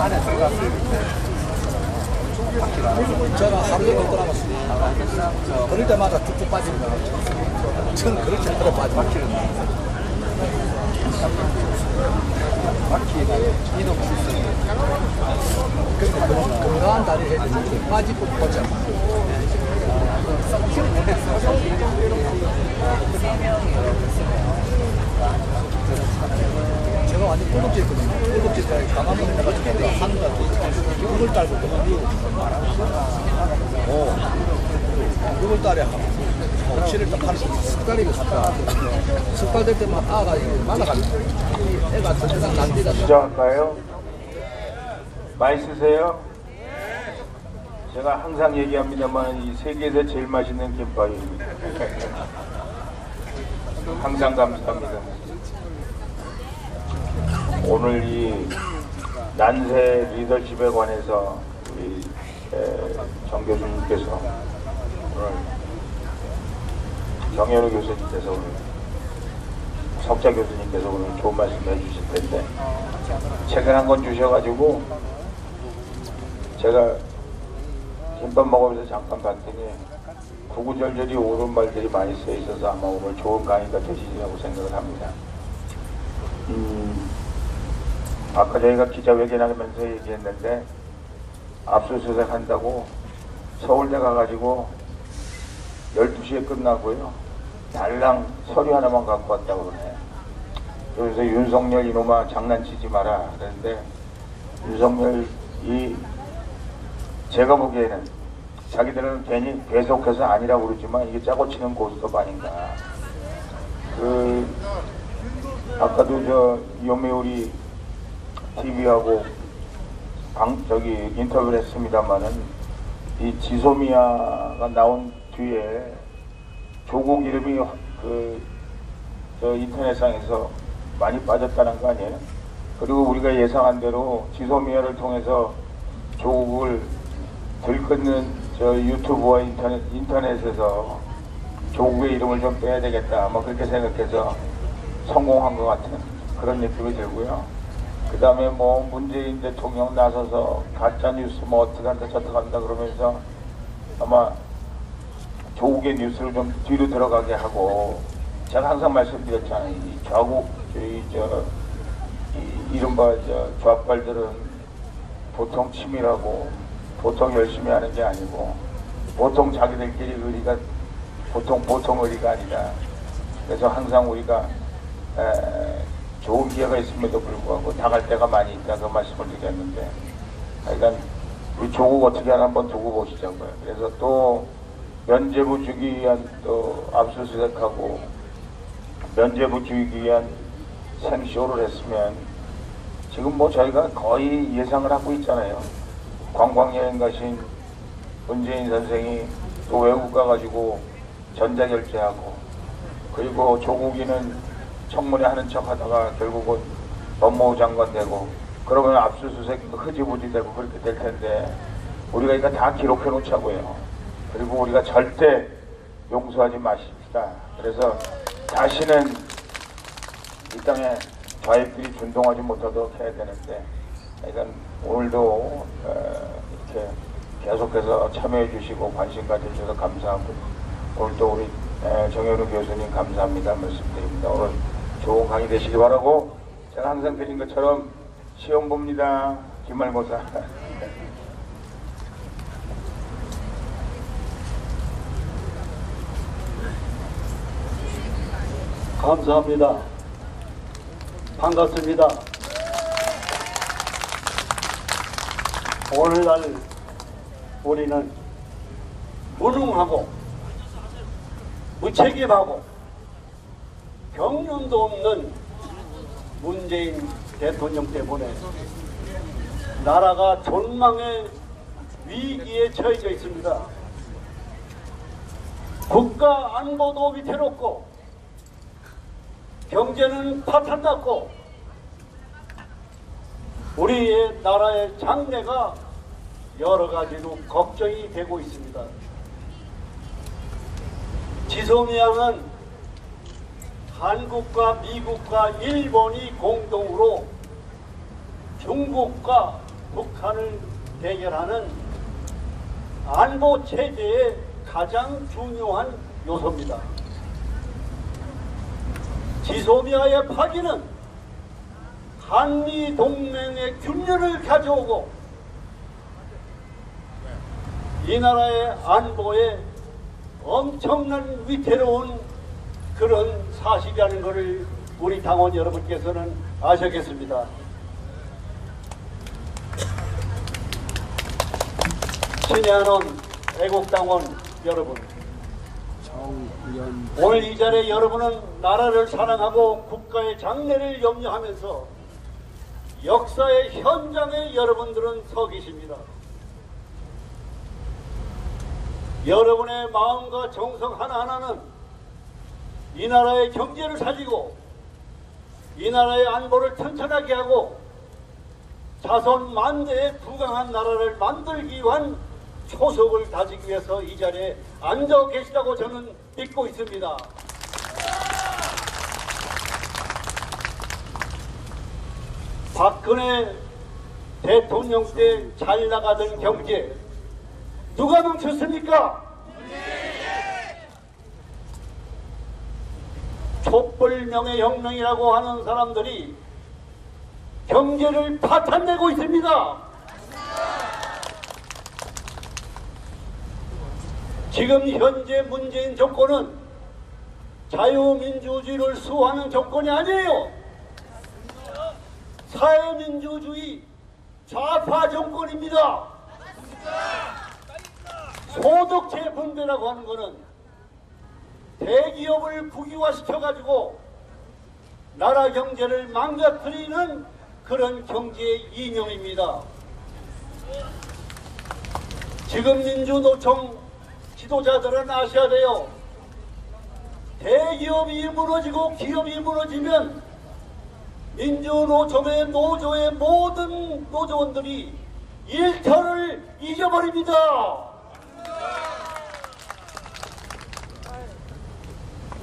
안에 들어갔어요. 제가 하루 종일 떠나갔어요. 그럴 때마다 쭉쭉 빠지는 거예요. 저는 그렇게 하루 빠지 바퀴를 바퀴가 이동 실수. 근데 그 건강한 다리 해야 되는데 빠지고 뻗지 제가 완전 꿀벅지였거든요. 꿀벅지가 강화문에 내가 죽겠다. 한가 이걸 달고 너무 미워. 오. 6월 달에 한 7일 딱 하는 석 달이면 갔다. 석달 될 때만 아가 만나가지고 애가 세상 난리다. 시작할까요? 맛있으세요? 제가 항상 얘기합니다만 이 세계에서 제일 맛있는 김밥입니다. 항상 감사합니다. 오늘 이 난세 리더십에 관해서 우리 에, 정 교수님께서 오늘 정현우 교수님께서 오늘 석자 교수님께서 오늘 좋은 말씀 해주실 텐데 책을 한권 주셔가지고 제가 김밥 먹으면서 잠깐 봤더니 구구절절이 옳은 말들이 많이 써 있어서 아마 오늘 좋은 강의가 되시리라고 생각을 합니다. 음, 아까 저희가 기자회견하면서 얘기했는데 압수수색 한다고 서울대 가가지고 12시에 끝나고요. 달랑 서류 하나만 갖고 왔다고 그러네. 그래서 윤석열 이놈아 장난치지 마라 그랬는데 윤석열이 제가 보기에는 자기들은 괜히 계속해서 아니라고 그러지만 이게 짜고 치는 고스톱 아닌가. 그 아까도 저 요메우리 TV하고 방 저기 인터뷰를 했습니다만은 이 지소미아가 나온 뒤에 조국 이름이 그저 인터넷상에서 많이 빠졌다는 거 아니에요? 그리고 우리가 예상한 대로 지소미아를 통해서 조국을 들끓는 저 유튜브와 인터넷, 인터넷에서 조국의 이름을 좀 빼야 되겠다. 아마 그렇게 생각해서 성공한 것 같은 그런 느낌이 들고요. 그 다음에 뭐 문재인 대통령 나서서 가짜뉴스 뭐 어떻게 한다 저떻게 한다 그러면서 아마 조국의 뉴스를 좀 뒤로 들어가게 하고 제가 항상 말씀드렸잖아요. 이 좌국, 저희 저, 이, 이른바 저 좌빨들은 보통 치밀하고 보통 열심히 하는 게 아니고 보통 자기들끼리 의리가 보통 보통 의리가 아니라 그래서 항상 우리가 에, 좋은 기회가 있음에도 불구하고 나갈 때가 많이 있다 그 말씀을 드렸는데 하여간 우리 조국 어떻게 하나 한번 두고 보시자고요. 그래서 또 면제부 주기 위한 또 압수수색하고 면제부 주기 위한 생쇼를 했으면 지금 뭐 저희가 거의 예상을 하고 있잖아요. 관광여행 가신 문재인 선생이 또 외국 가가지고 전자결제하고 그리고 조국이는 청문회 하는 척 하다가 결국은 법무부 장관 되고 그러면 압수수색 흐지부지 되고 그렇게 될 텐데 우리가 이거 다 기록해 놓자고요. 그리고 우리가 절대 용서하지 마십시다. 그래서 다시는 이 땅에 좌익들이 준동하지 못하도록 해야 되는데 하여간 오늘도 어, 이렇게 계속해서 참여해 주시고 관심 가져주셔서 감사하고 오늘 또 우리 에, 정현우 교수님 감사합니다 말씀드립니다. 오늘 좋은 강의 되시기 바라고 제가 항상 드린 것처럼 시험 봅니다. 기말고사. 감사합니다. 반갑습니다. 오늘날 우리는 무능하고 무책임하고 경륜도 없는 문재인 대통령 때문에 나라가 존망의 위기에 처해져 있습니다. 국가 안보도 위태롭고 경제는 파탄났고 우리의 나라의 장래가 여러 가지로 걱정이 되고 있습니다. 지소미양은 한국과 미국과 일본이 공동으로 중국과 북한을 대결하는 안보 체제의 가장 중요한 요소입니다. 지소미아의 파기는 한미 동맹의 균열을 가져오고 이 나라의 안보에 엄청난 위태로운 그런 사실이라는 것을 우리 당원 여러분께서는 아셔야겠습니다. 신의한원 애국당원 여러분 오늘 이 자리에 여러분은 나라를 사랑하고 국가의 장래를 염려하면서 역사의 현장에 여러분들은 서 계십니다. 여러분의 마음과 정성 하나하나는 이 나라의 경제를 살리고 이 나라의 안보를 튼튼하게 하고 자손 만대에 부강한 나라를 만들기 위한 초석을 다지기 위해서 이 자리에 앉아 계시다고 저는 믿고 있습니다. 박근혜 대통령 때 잘 나가던 경제 누가 멈췄습니까? 촛불 명예혁명이라고 하는 사람들이 경제를 파탄내고 있습니다. 지금 현재 문재인 정권은 자유민주주의를 수호하는 정권이 아니에요. 사회민주주의 좌파 정권입니다. 소득세 분배라고 하는 것은 대기업을 국유화시켜가지고 나라 경제를 망가뜨리는 그런 경제의 이념입니다. 지금 민주노총 지도자들은 아셔야 돼요. 대기업이 무너지고 기업이 무너지면 민주노총의 노조의 모든 노조원들이 일터를 잊어버립니다.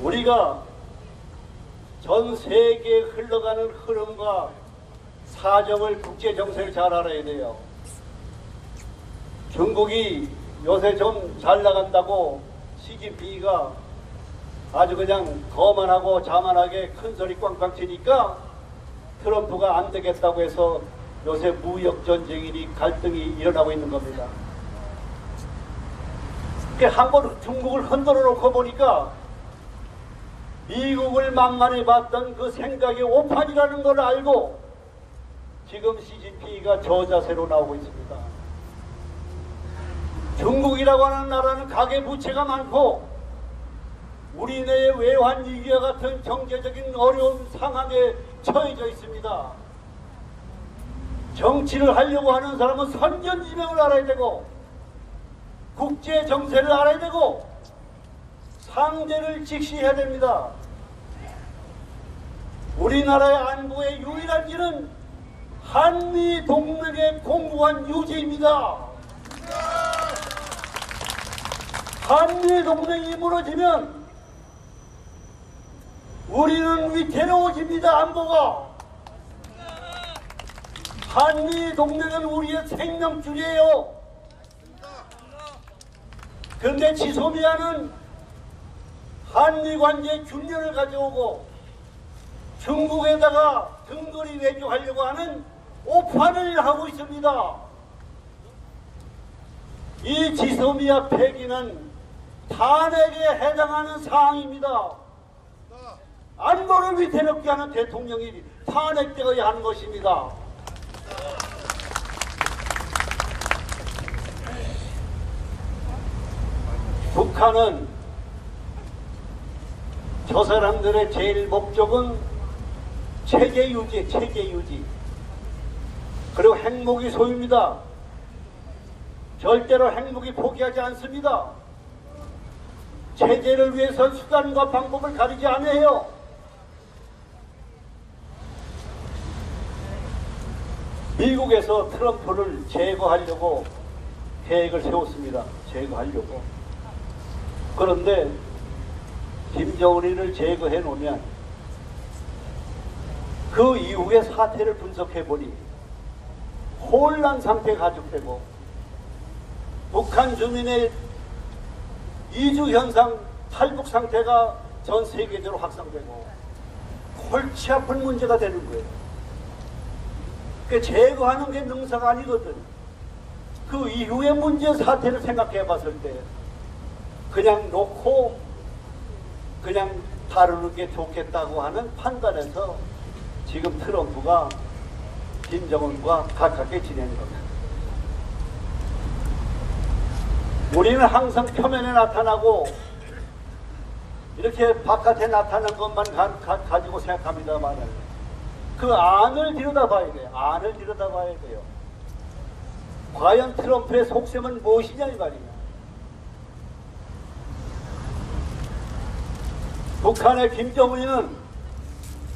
우리가 전 세계에 흘러가는 흐름과 사정을 국제 정세를 잘 알아야 돼요. 중국이 요새 좀 잘 나간다고 시진핑이가 아주 그냥 거만하고 자만하게 큰 소리 꽝꽝 치니까 트럼프가 안 되겠다고 해서 요새 무역 전쟁이니 갈등이 일어나고 있는 겁니다. 한번 중국을 흔들어 놓고 보니까 미국을 만만히 봤던 그 생각이 오판이라는 걸 알고 지금 시진핑이가 저자세로 나오고 있습니다. 중국이라고 하는 나라는 가계 부채가 많고 우리 내의 외환 위기와 같은 경제적인 어려운 상황에 처해져 있습니다. 정치를 하려고 하는 사람은 선전지명을 알아야 되고 국제 정세를 알아야 되고 상대를 직시해야 됩니다. 우리나라의 안보의 유일한 길은 한미 동맹의 공고한 유지입니다. 한미 동맹이 무너지면 우리는 위태로워집니다. 안보가. 한미 동맹은 우리의 생명줄이에요. 그런데 지소미아는 한미 관계 균열을 가져오고 중국에다가 등거리 외교하려고 하는 오판을 하고 있습니다. 이 지소미아 폐기는 탄핵에 해당하는 사항입니다. 안보를 위태롭게 하는 대통령이 탄핵되어야 하는 것입니다. 북한은 저 사람들의 제일 목적은 체제 유지, 체제 유지. 그리고 핵무기 소유입니다. 절대로 핵무기 포기하지 않습니다. 체제를 위해서 수단과 방법을 가리지 않아요. 미국에서 트럼프를 제거하려고 계획을 세웠습니다. 제거하려고. 그런데 김정은이를 제거해 놓으면 그 이후의 사태를 분석해 보니 혼란 상태 가중되고 북한 주민의 이주 현상 탈북 상태가 전 세계적으로 확산되고 골치 아픈 문제가 되는 거예요. 그 제거하는 게 능사가 아니거든. 그 이후의 문제 사태를 생각해 봤을 때 그냥 놓고 그냥 다루는 게 좋겠다고 하는 판단에서 지금 트럼프가 김정은과 가깝게 지내는 겁니다. 우리는 항상 표면에 나타나고 이렇게 바깥에 나타난 것만 가, 지고 생각합니다만 그 안을 들여다봐야 돼요. 안을 들여다봐야 돼요. 과연 트럼프의 속셈은 무엇이냐 이 말이냐. 북한의 김정은이는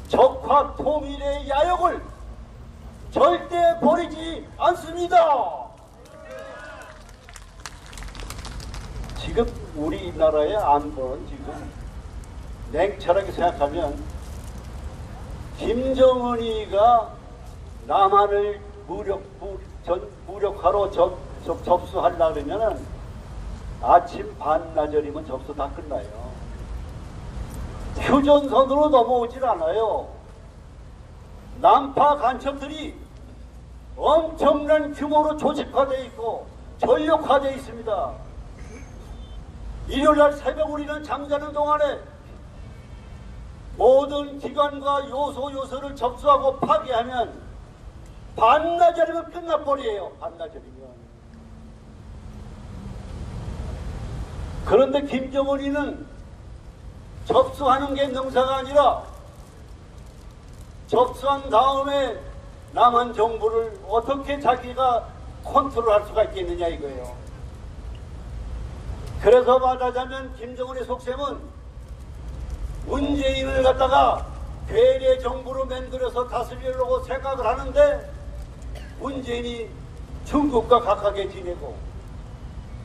적화 통일의 야욕을 절대 버리지 않습니다. 지금 우리나라의 안보는 지금 냉철하게 생각하면 김정은이가 남한을 무력, 무, 전, 무력화로 접, 접, 접수하려 그러면은 아침 반나절이면 접수 다 끝나요. 휴전선으로 넘어오질 않아요. 난파 간첩들이 엄청난 규모로 조직화되어 있고 전력화되어 있습니다. 일요일날 새벽 우리는 잠자는 동안에 모든 기관과 요소 요소를 접수하고 파괴하면 반나절이면 끝나버리에요. 반나절이면. 그런데 김정은이는 접수하는 게 능사가 아니라 접수한 다음에 남한 정부를 어떻게 자기가 컨트롤할 수가 있겠느냐 이거예요. 그래서 말하자면 김정은의 속셈은 문재인을 갖다가 괴뢰 정부로 만들어서 다스리려고 생각을 하는데 문재인이 중국과 가깝게 지내고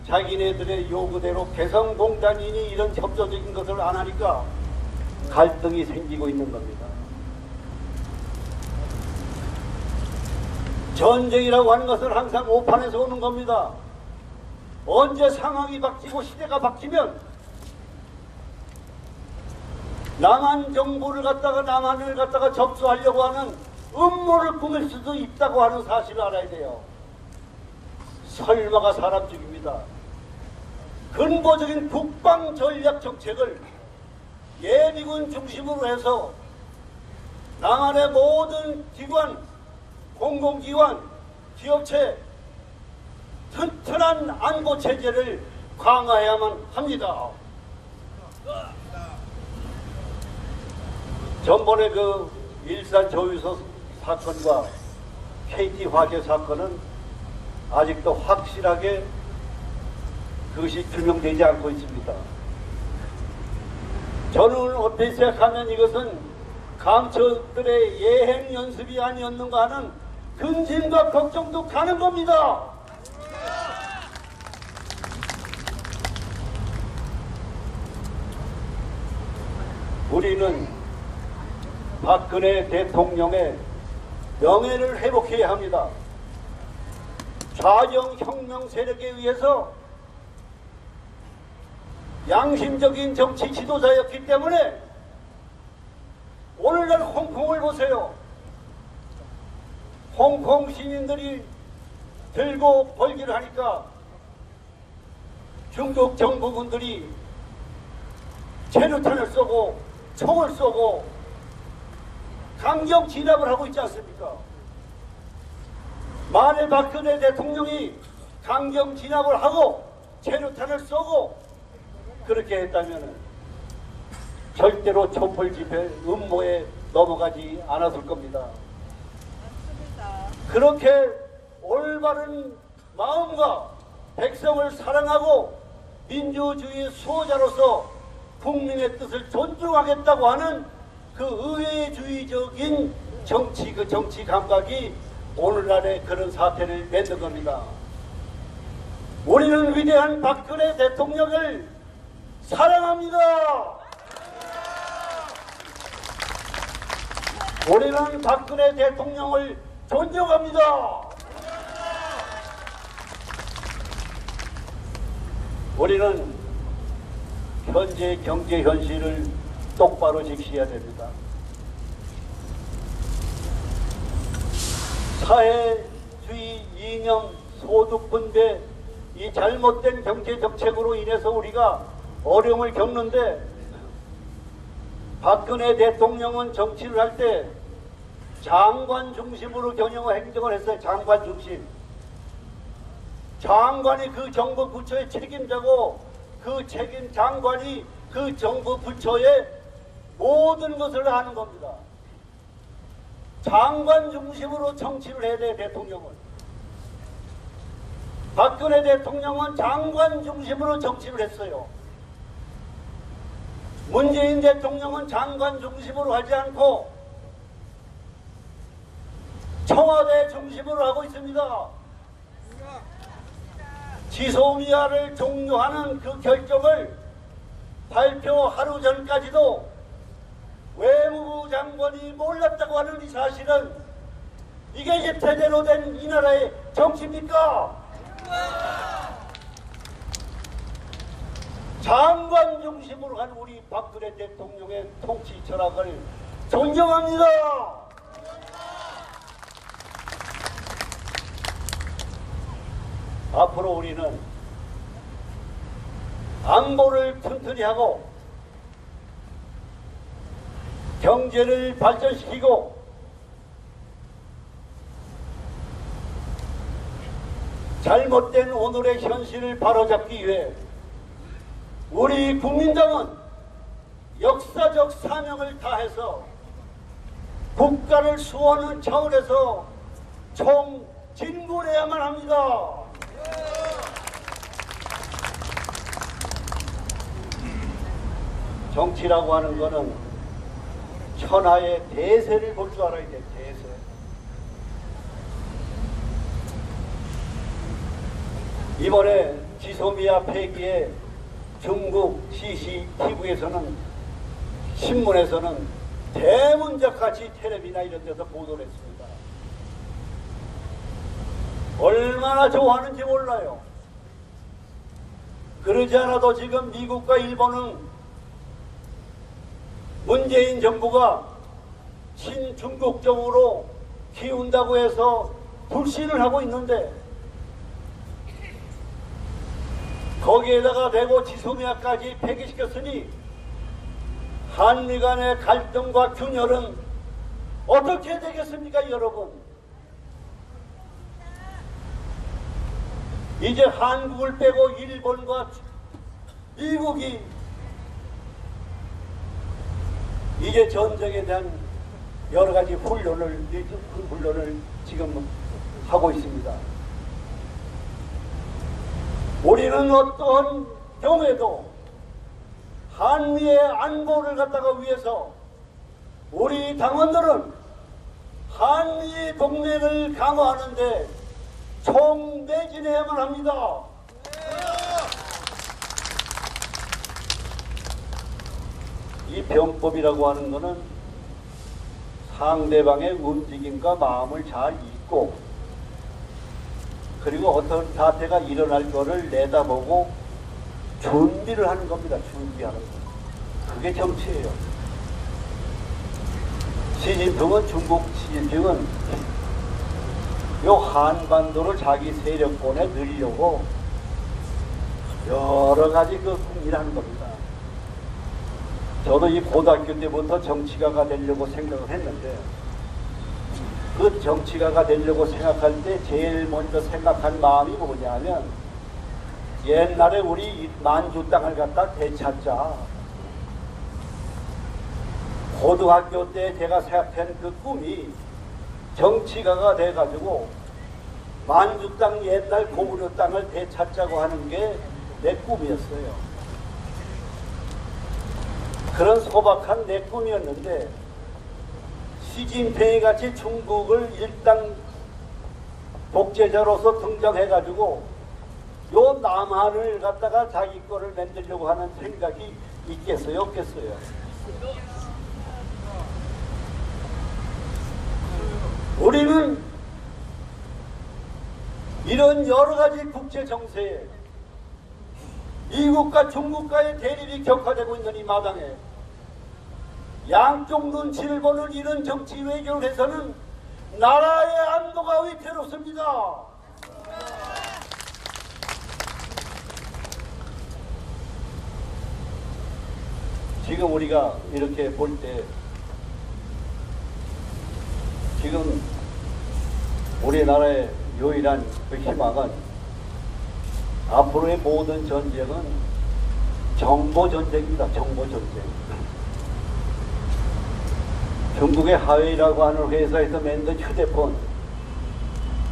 자기네들의 요구대로 개성공단이니 이런 협조적인 것을 안 하니까 갈등이 생기고 있는 겁니다. 전쟁이라고 하는 것은 항상 오판에서 오는 겁니다. 언제 상황이 바뀌고 시대가 바뀌면 남한 정부를 갖다가 남한을 갖다가 접수하려고 하는 음모를 꾸밀 수도 있다고 하는 사실을 알아야 돼요. 설마가 사람 죽입니다. 근본적인 국방 전략 정책을 예비군 중심으로 해서 남한의 모든 기관, 공공기관, 기업체 튼튼한 안보 체제를 강화해야만 합니다. 전번에 그 일산 조유소 사건과 KT 화재 사건은 아직도 확실하게 그것이 규명되지 않고 있습니다. 저는 어떻게 생각하면 이것은 강처들의 예행 연습이 아니었는가 하는 근심과 걱정도 가는 겁니다. 우리는 박근혜 대통령의 명예를 회복해야 합니다. 좌정 혁명 세력에 의해서 양심적인 정치 지도자였기 때문에 오늘날 홍콩을 보세요. 홍콩 시민들이 들고 벌기를 하니까 중국 정부군들이 체류탄을 쏘고 총을 쏘고 강경 진압을 하고 있지 않습니까? 만일 박근혜 대통령이 강경 진압을 하고 체류탄을 쏘고 그렇게 했다면 절대로 촛불 집회 음모에 넘어가지 않았을 겁니다. 그렇게 올바른 마음과 백성을 사랑하고 민주주의 수호자로서 국민의 뜻을 존중하겠다고 하는 그 의회주의적인 정치 그 정치 감각이 오늘날의 그런 사태를 만든 겁니다. 우리는 위대한 박근혜 대통령을 사랑합니다. 우리는 박근혜 대통령을 존경합니다. 우리는 현재 경제 현실을 똑바로 직시해야 됩니다. 사회주의 이념 소득 분배 이 잘못된 경제 정책으로 인해서 우리가 어려움을 겪는데 박근혜 대통령은 정치를 할 때 장관 중심으로 경영 행정을 했어요. 장관 중심. 장관이 그 정부 부처의 책임자고 그 책임 장관이 그 정부 부처의 모든 것을 하는 겁니다. 장관 중심으로 정치를 해야 돼 대통령은. 박근혜 대통령은 장관 중심으로 정치를 했어요. 문재인 대통령은 장관 중심으로 하지 않고 청와대 중심으로 하고 있습니다. 지소미아를 종료하는 그 결정을 발표 하루 전까지도 외무부 장관이 몰랐다고 하는 이 사실은 이게 이제 제대로 된 이 나라의 정치입니까? 장관 중심으로 한 우리 박근혜 대통령의 통치 철학을 존경합니다. 앞으로 우리는 안보를 튼튼히 하고 경제를 발전시키고 잘못된 오늘의 현실을 바로잡기 위해 우리 국민당은 역사적 사명을 다해서 국가를 수호하는 차원에서 총 진군해야만 합니다. 정치라고 하는 것은 천하의 대세를 볼 줄 알아야 돼, 대세. 이번에 지소미아 폐기에 중국 CCTV에서는 신문에서는 대문짝같이 텔레비나 이런 데서 보도를 했습니다. 얼마나 좋아하는지 몰라요. 그러지 않아도 지금 미국과 일본은 문재인 정부가 친중국적으로 키운다고 해서 불신을 하고 있는데 거기에다가 대고 지소미아까지 폐기시켰으니 한미 간의 갈등과 균열은 어떻게 되겠습니까 여러분 이제 한국을 빼고 일본과 미국이 이제 전쟁에 대한 여러 가지 훈련을 그 훈련을 지금 하고 있습니다. 우리는 어떤 경우에도 한미의 안보를 갖다가 위해서 우리 당원들은 한미 동맹을 강화하는데 총대진해야만 합니다. 이 병법이라고 하는 것은 상대방의 움직임과 마음을 잘 읽고 그리고 어떤 사태가 일어날 거를 내다보고 준비를 하는 겁니다. 준비하는 거. 그게 정치예요. 시진핑은 중국 시진핑은 요 한반도를 자기 세력권에 늘리려고 여러 가지 그 일하는 겁니다. 저도 이 고등학교 때부터 정치가가 되려고 생각을 했는데 그 정치가가 되려고 생각할 때 제일 먼저 생각한 마음이 뭐냐면 옛날에 우리 만주 땅을 갖다 되찾자. 고등학교 때 제가 생각한 그 꿈이 정치가가 돼가지고 만주 땅 옛날 고구려 땅을 되찾자고 하는 게 내 꿈이었어요. 그런 소박한 내 꿈이었는데 시진핑이 같이 중국을 일당 독재자로서 등장해가지고 요 남한을 갖다가 자기 거를 만들려고 하는 생각이 있겠어요, 없겠어요? 우리는 이런 여러 가지 국제 정세에 미국과 중국과의 대립이 격화되고 있는 이 마당에 양쪽 눈치를 보는 이런 정치 외교를 해서는 나라의 안보가 위태롭습니다. 지금 우리가 이렇게 볼 때 지금 우리나라의 유일한 그 희망은 앞으로의 모든 전쟁은 정보 전쟁입니다. 정보 전쟁. 중국의 하웨이라고 하는 회사에서 만든 휴대폰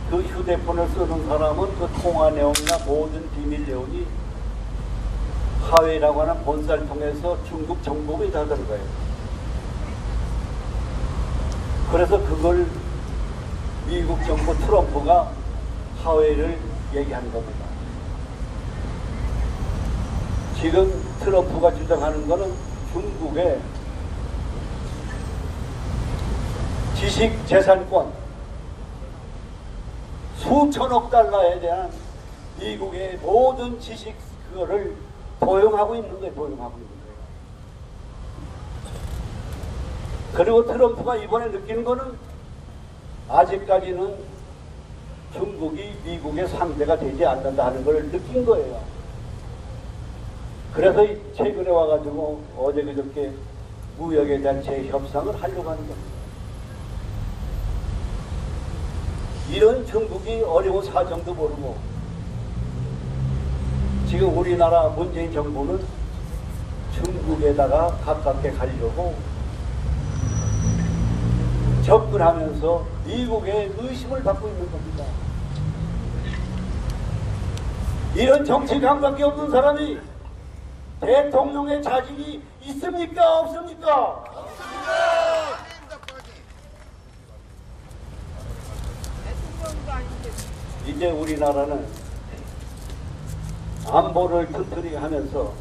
그 휴대폰을 쓰는 사람은 그 통화 내용이나 모든 비밀 내용이 하웨이라고 하는 본사를 통해서 중국 정보에 다 들어가요. 그래서 그걸 미국 정부 트럼프가 하웨이를 얘기한 겁니다. 지금 트럼프가 주장하는 것은 중국의 지식 재산권 수천억 달러에 대한 미국의 모든 지식 그거를 도용하고 있는 거예요. 도용하고 있는 거예요. 그리고 트럼프가 이번에 느끼는 거는 아직까지는 중국이 미국의 상대가 되지 않는다 하는 걸 느낀 거예요. 그래서 이 최근에 와가지고 어제 그저께 무역에 대한 재협상을 하려고 하는 겁니다. 이런 중국이 어려운 사정도 모르고 지금 우리나라 문재인 정부는 중국에다가 가깝게 가려고 접근하면서 미국의 의심을 받고 있는 겁니다. 이런 정치 감각이 없는 사람이 대통령의 자질이 있습니까? 없습니까? 이제 우리나라는 안보를 튼튼히 하면서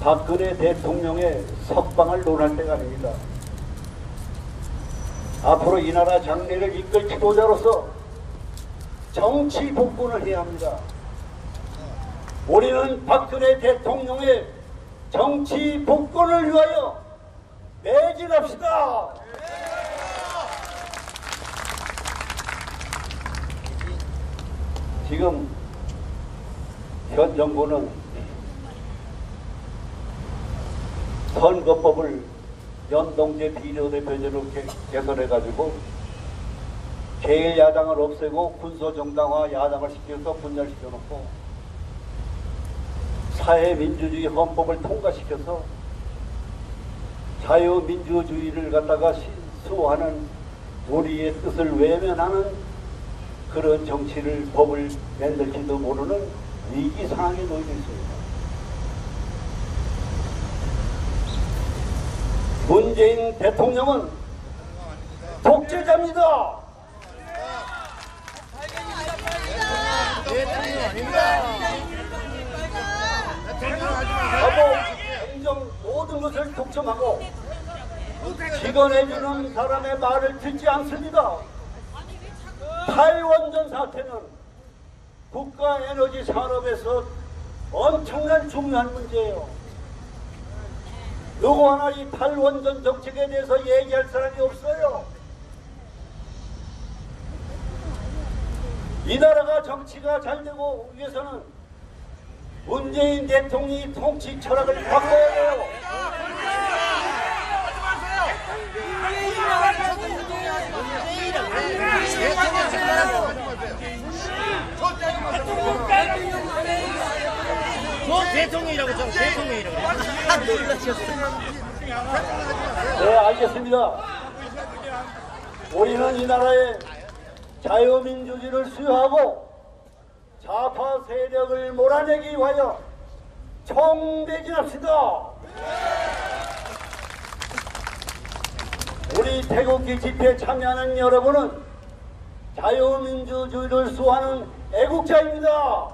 박근혜 대통령의 석방을 논할 때가 아닙니다. 앞으로 이 나라 장래를 이끌 지도자로서 정치 복권을 해야 합니다. 우리는 박근혜 대통령의 정치 복권을 위하여 매진합시다. 지금 현 정부는 선거법을 연동제 비례대표제로 개- 개선해가지고 제1야당을 없애고 군소정당화 야당을 시켜서 분열시켜놓고 사회민주주의 헌법을 통과시켜서 자유민주주의를 갖다가 시- 수호하는 우리의 뜻을 외면하는 그런 정치를 법을 만들지도 모르는 위기 상황에 놓여 있습니다. 문재인 대통령은 독재자입니다. 행정 모든 것을 독점하고 직원해주는 사람의 말을 듣지 않습니다. 탈원전 사태는 국가 에너지 산업에서 엄청난 중요한 문제예요. 누구 하나 이 탈원전 정책에 대해서 얘기할 사람이 없어요. 이 나라가 정치가 잘 되고 위해서는 문재인 대통령이 통치 철학을 바꿔야 돼요. 저 대통령이라고 저 대통령이라고 네, 알겠습니다. 우리는 이 나라의 자유민주주의를 수여하고 좌파 세력을 몰아내기 위하여 총대진합시다. 우리 태극기 집회에 참여하는 여러분은 자유민주주의를 수호하는 애국자입니다.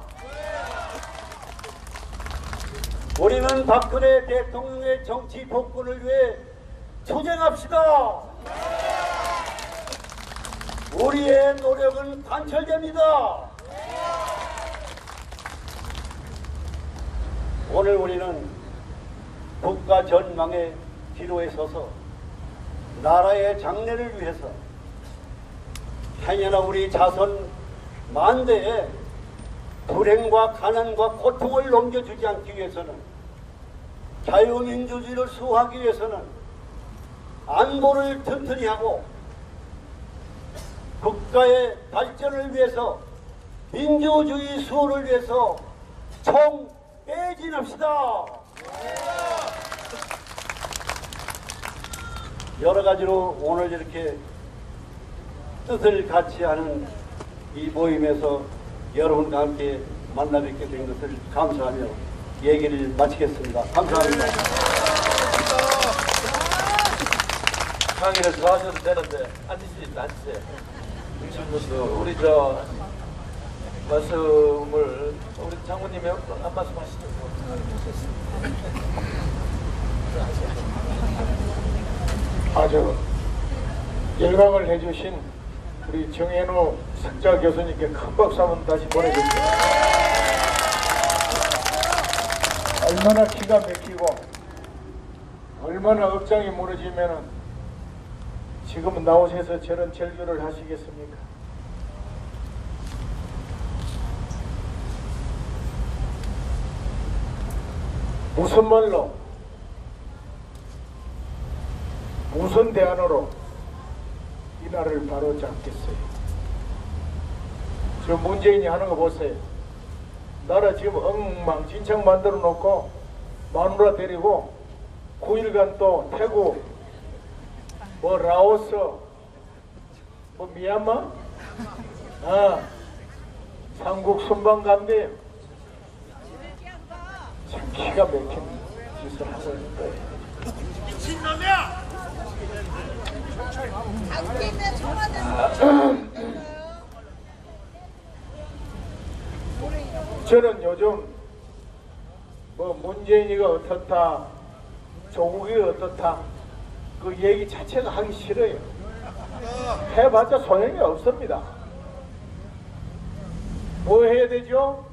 우리는 박근혜 대통령의 정치 복권을 위해 투쟁합시다. 우리의 노력은 관철됩니다. 오늘 우리는 국가 전망의 기로에 서서 나라의 장래를 위해서 행여나 우리 자손 만대에 불행과 가난과 고통을 넘겨주지 않기 위해서는 자유민주주의를 수호하기 위해서는 안보를 튼튼히 하고 국가의 발전을 위해서 민주주의 수호를 위해서 총 매진합시다. 여러 가지로 오늘 이렇게 뜻을 같이 하는 이 모임에서 여러분과 함께 만나 뵙게 된 것을 감사하며 얘기를 마치겠습니다. 감사합니다. 강의를 더 하셔도 되는데 앉으시죠 앉으세요 지금 우리 저 말씀을 우리 장모님이 한 말씀 하시죠 아주 열강을 해주신 우리 정현우 석자 교수님께 큰 박수 한번 다시 보내주십시오. 얼마나 기가 막히고 얼마나 억장이 무너지면은 지금 나오셔서 저런 절규를 하시겠습니까? 무슨 말로 무슨 대안으로 이 나라를 바로 잡겠어요? 저 문재인이 하는 거 보세요. 나라 지금 엉망진창 만들어 놓고 마누라 데리고 9일간 또 태국, 뭐 라오스, 뭐 미얀마, 아 삼국 순방 간대. 참 기가 막힌 짓을 하고 있는 거예요. 저는 요즘 뭐 문재인이가 어떻다, 조국이가 어떻다, 그 얘기 자체가 하기 싫어요. 해봤자 소용이 없습니다. 뭐 해야 되죠?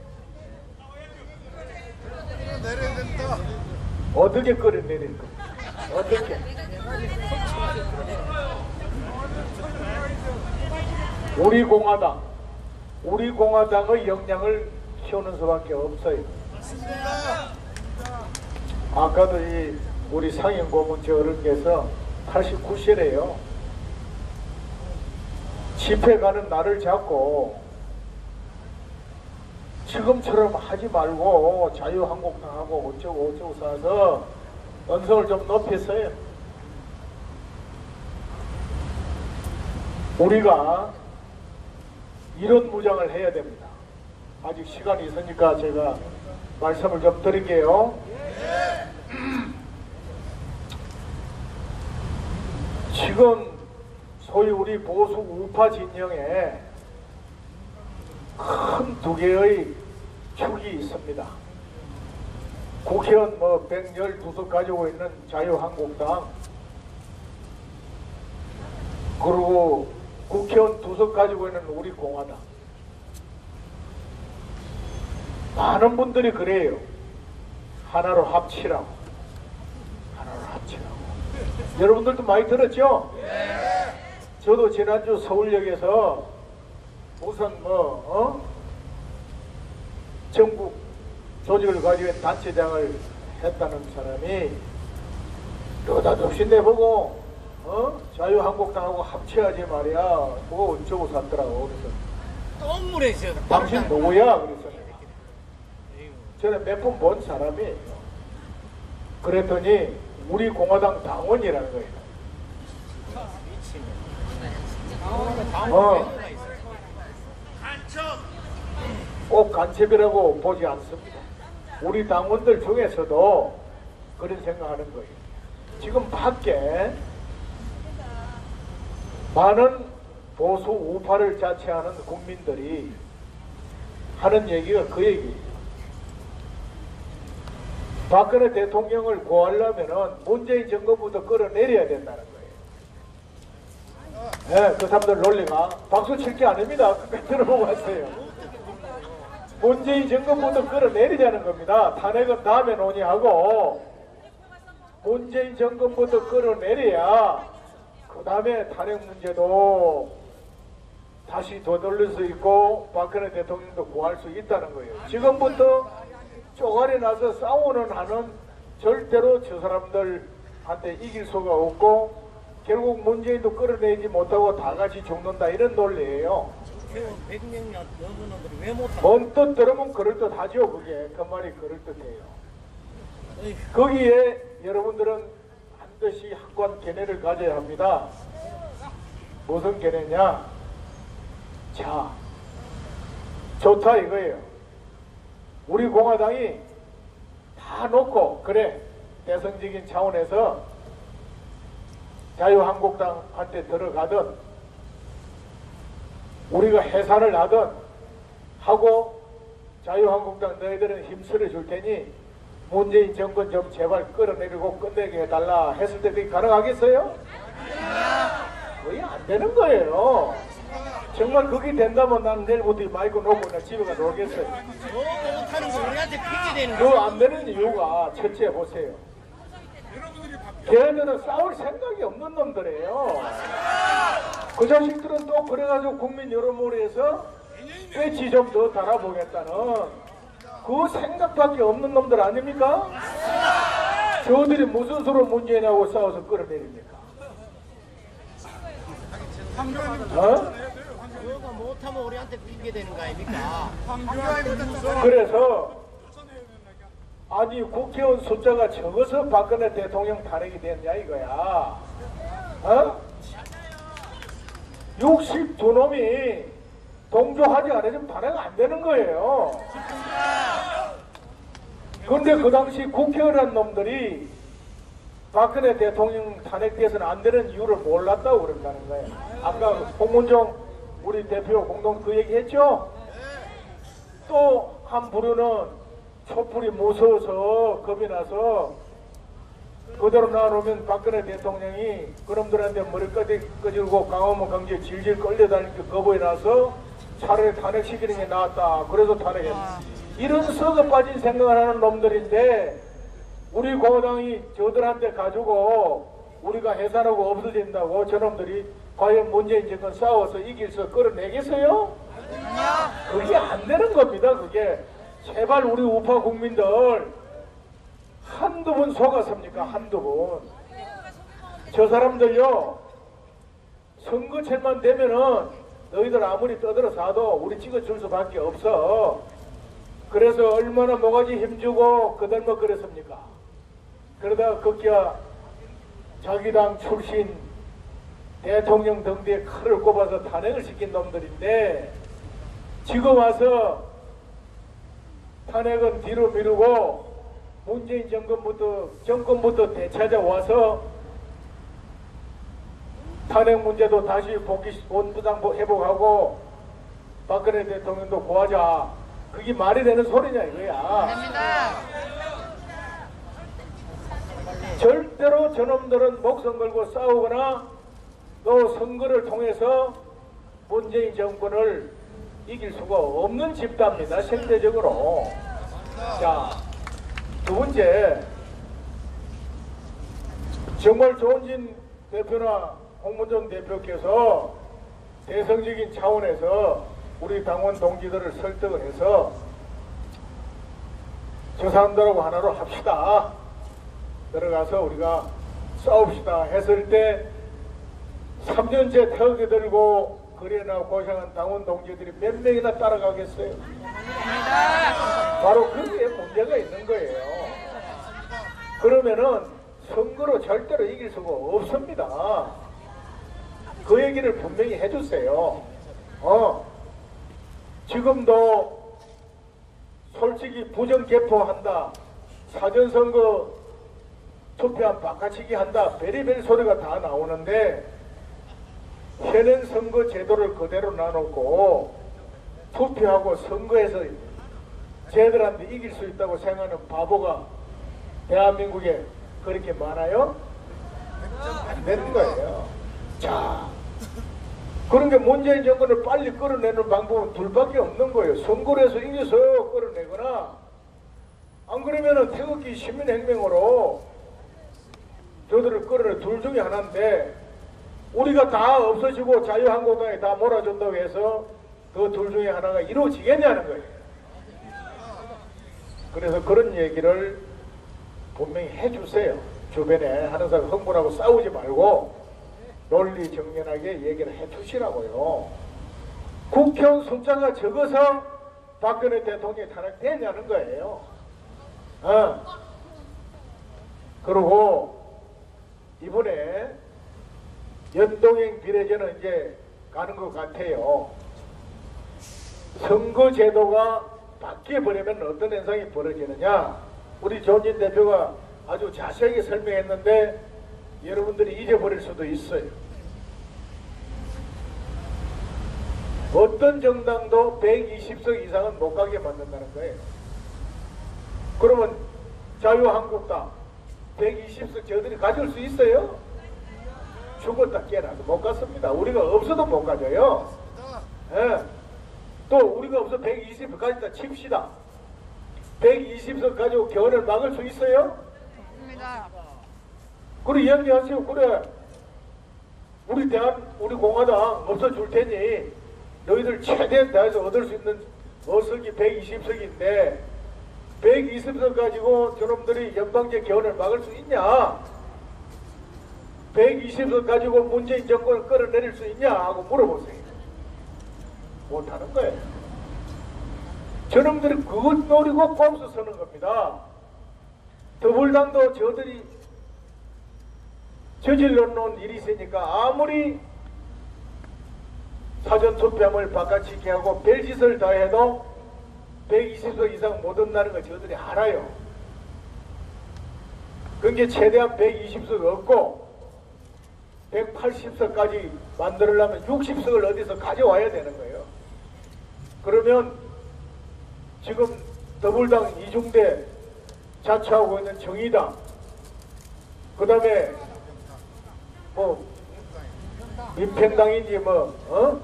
어떻게 끌어내릴 겁니까? 어떻게? 우리 공화당, 우리 공화당의 역량을 키우는 수밖에 없어요. 아까도 이 우리 상임 고문 저 어른께서 89세래요. 집회 가는 날을 잡고 지금처럼 하지 말고 자유한국당하고 어쩌고 어쩌고 사서 언성을 좀 높였어요. 우리가 이런 무장을 해야 됩니다. 아직 시간이 있으니까 제가 말씀을 좀 드릴게요. 지금 소위 우리 보수 우파 진영에 큰 두 개의 축이 있습니다. 국회의원 뭐 112석 가지고 있는 자유한국당 그리고 국회의원 두석 가지고 있는 우리 공화당 많은 분들이 그래요. 하나로 합치라고. 하나로 합치라고. 여러분들도 많이 들었죠? 저도 지난주 서울역에서 우선 뭐, 어? 전국 조직을 가지고 있는 단체장을 했다는 사람이 느닷없이 내보고, 어? 자유한국당하고 합쳐야지 말이야. 뭐 어쩌고 샀더라고. 그래서 똥물에 있어요. 당신 누구야? 그래서 내가. 저는 몇번 본 사람이에요. 그랬더니 우리 공화당 당원이라는 거예요. 어. 꼭 간첩이라고 보지 않습니다. 우리 당원들 중에서도 그런 생각하는 거예요. 지금 밖에 많은 보수 우파를 자처하는 국민들이 하는 얘기가 그 얘기예요. 박근혜 대통령을 구하려면은 문재인 정권부터 끌어내려야 된다는 거예요. 예, 그 사람들 논리가 박수 칠 게 아닙니다. 끝까지 들어보고 왔어요. 문재인 정권부터 끌어내리자는 겁니다. 탄핵은 다음에 논의하고 문재인 정권부터 끌어내려야 그 다음에 탄핵 문제도 다시 되돌릴 수 있고 박근혜 대통령도 구할 수 있다는 거예요. 지금부터 쪼가리 나서 싸우는 한은 절대로 저 사람들한테 이길 수가 없고 결국 문재인도 끌어내지 못하고 다 같이 죽는다 이런 논리예요. 최후 100명 넘은 놈들이 왜 못하는 언뜻 들으면 그럴듯하죠. 그게 그 말이 그럴듯해요. 거기에 여러분들은 반드시 학관 견해를 가져야 합니다. 무슨 견해냐? 자, 좋다 이거예요. 우리 공화당이 다 놓고 그래 대성적인 차원에서 자유한국당한테 들어가든 우리가 해산을 하든 하고 자유한국당 너희들은 힘쓸어 줄 테니 문재인 정권 좀 제발 끌어내리고 끝내게 해달라 했을 때 그게 가능하겠어요? 거의 안 되는 거예요. 정말 그게 된다면 나는 내일부터 이 마이크 놓고 나 집에 가 놀겠어요. 저거 못하는 거 우리한테 핑계 대는 그거안 되는 이유가 첫째 보세요. 걔네들은 싸울 생각이 없는 놈들이에요. 그 자식들은 또 그래가지고 국민 여론몰이에서 배치 좀 더 달아보겠다는 그 생각밖에 없는 놈들 아닙니까? 저들이 무슨 수로 문재인하고 싸워서 끌어내립니까? 어? 못하면 우리한테 핑계 대는 거 아닙니까? 그래서 아니 국회의원 숫자가 적어서 박근혜 대통령 탄핵이 됐냐 이거야. 어? 62놈이 동조하지 않으면 탄핵 안 되는 거예요. 근데 그 당시 국회의원 놈들이 박근혜 대통령 탄핵돼서는 안 되는 이유를 몰랐다고 그런다는 거예요. 아까 홍문종 우리 대표 공동 그 얘기 했죠? 또 한 부류는 촛불이 무서워서 겁이 나서 그대로 나오면 박근혜 대통령이 그놈들한테 머리까지 끄질고 강화문 강지에 질질 끌려다니니까 겁이 나서 차라리 탄핵시키는 게 낫다. 그래서 탄핵했다. 이런 썩어 빠진 생각을 하는 놈들인데 우리 공화당이 저들한테 가지고 우리가 해산하고 없어진다고 저놈들이 과연 문재인 정권 싸워서 이길 수 끌어내겠어요? 그게 안 되는 겁니다. 그게 제발 우리 우파 국민들 한두 분 속았습니까? 한두 분. 저 사람들요 선거철만 되면은 너희들 아무리 떠들어 사도 우리 찍어줄 수밖에 없어. 그래서 얼마나 모가지 힘주고 그들뭐 그랬습니까? 그러다가 급기야 자기 당 출신 대통령 등대에 칼을 꼽아서 탄핵을 시킨 놈들인데 지금 와서 탄핵은 뒤로 미루고 문재인 정권부터 정권부터 되찾아 와서 탄핵 문제도 다시 복귀 원부당 회복하고 박근혜 대통령도 구하자 그게 말이 되는 소리냐 이거야. 절대로 저놈들은 목숨 걸고 싸우거나 또 선거를 통해서 문재인 정권을 이길 수가 없는 집단입니다. 생태적으로. 자, 두 번째. 정말 조은진 대표나 홍문정 대표께서 대성적인 차원에서 우리 당원 동지들을 설득을 해서 저 사람들하고 하나로 합시다. 들어가서 우리가 싸웁시다 했을 때 3년째 태극기 들고 거리나 고생한 당원 동지들이 몇 명이나 따라가겠어요? 바로 거기에 문제가 있는 거예요. 그러면은 선거로 절대로 이길 수가 없습니다. 그 얘기를 분명히 해주세요. 어. 지금도 솔직히 부정 개포한다. 사전선거 투표한 바꿔치기 한다. 베리벨 소리가 다 나오는데 현행 선거 제도를 그대로 놔놓고 투표하고 선거에서 쟤들한테 이길 수 있다고 생각하는 바보가 대한민국에 그렇게 많아요? 안 되는 거예요. 자, 그런 게 문재인 정권을 빨리 끌어내는 방법은 둘밖에 없는 거예요. 그 선거를 해서 이겨서 끌어내거나 안 그러면은 태극기 시민혁명으로 저들을 끌어내 둘 중에 하나인데 우리가 다 없어지고 자유한국당에 다 몰아준다고 해서 그 둘 중에 하나가 이루어지겠냐는 거예요. 그래서 그런 얘기를 분명히 해주세요. 주변에 하는 사람 흥분하고 싸우지 말고 논리 정연하게 얘기를 해주시라고요. 국회의원 숫자가 적어서 박근혜 대통령이 탄핵되냐는 거예요. 어. 그리고 이번에 연동형 비례제는 이제 가는 것 같아요. 선거제도가 바뀌어버리면 어떤 현상이 벌어지느냐? 우리 조진 대표가 아주 자세하게 설명했는데 여러분들이 잊어버릴 수도 있어요. 어떤 정당도 120석 이상은 못 가게 만든다는 거예요. 그러면 자유한국당 120석 저들이 가질 수 있어요? 죽었다 깨나도 못 갔습니다. 우리가 없어도 못 가져요. 예. 또 우리가 없어 120석 가졌다 칩시다. 120석 가지고 개헌을 막을 수 있어요? 그래 이야기하세요. 그래 우리 대한 우리 공화당 없어줄 테니 너희들 최대한 다해서 얻을 수 있는 어석이 120석인데 120석 가지고 저놈들이 연방제 개헌을 막을 수 있냐? 120석 가지고 문재인 정권을 끌어내릴 수 있냐? 하고 물어보세요. 못하는 거예요. 저놈들이 그것 노리고 꼼수 서는 겁니다. 더불당도 저들이 저질러 놓은 일이 있으니까 아무리 사전 투표함을 바깥치게 하고 별짓을 다 해도 120석 이상 못 온다는 거 저들이 알아요. 그게 최대한 120석 없고 180석까지 만들려면 60석을 어디서 가져와야 되는 거예요. 그러면 지금 더불당 이중대 자처하고 있는 정의당 그 다음에 뭐 민평당인지 뭐 어?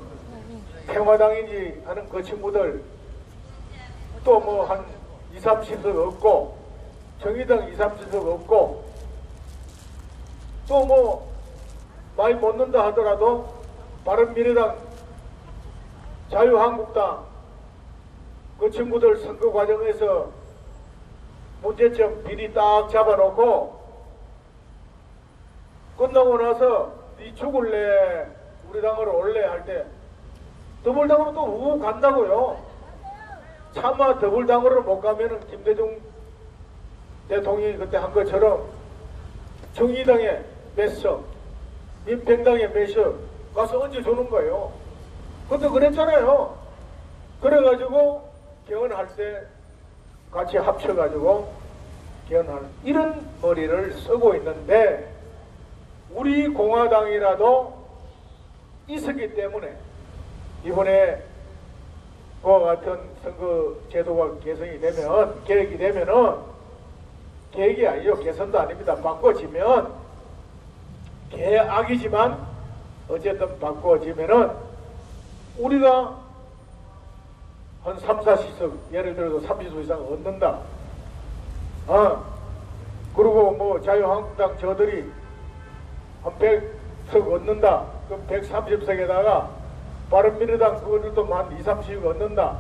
평화당인지 하는 그 친구들 또 뭐 한 2, 30석 없고 정의당 2, 30석 없고 또 뭐 많이 못 넣는다 하더라도 바른미래당 자유한국당 그 친구들 선거 과정에서 문제점 비리 딱 잡아놓고 끝나고 나서 니 죽을래 우리 당으로 올래 할 때 더불당으로 또 우욱 간다고요. 차마 더불당으로 못 가면은 김대중 대통령이 그때 한 것처럼 정의당에 몇 석, 민평당에 몇석 가서 얹어주는 거예요. 그때 그랬잖아요. 그래가지고 개헌할 때 같이 합쳐가지고 개헌하는 이런 머리를 쓰고 있는데 우리 공화당이라도 있었기 때문에 이번에 그와 같은 선거 제도가 개선이 되면 계획이 되면은 계획이 아니죠. 개선도 아닙니다. 바꿔지면 계약이지만 어쨌든 바꿔지면은 우리가 한 3, 40석 예를 들어서 30석 이상 얻는다. 어? 그리고 뭐 자유한국당 저들이 한 100석 얻는다. 그럼 130석에다가 바른미래당 그것들도 한 2, 30석 얻는다.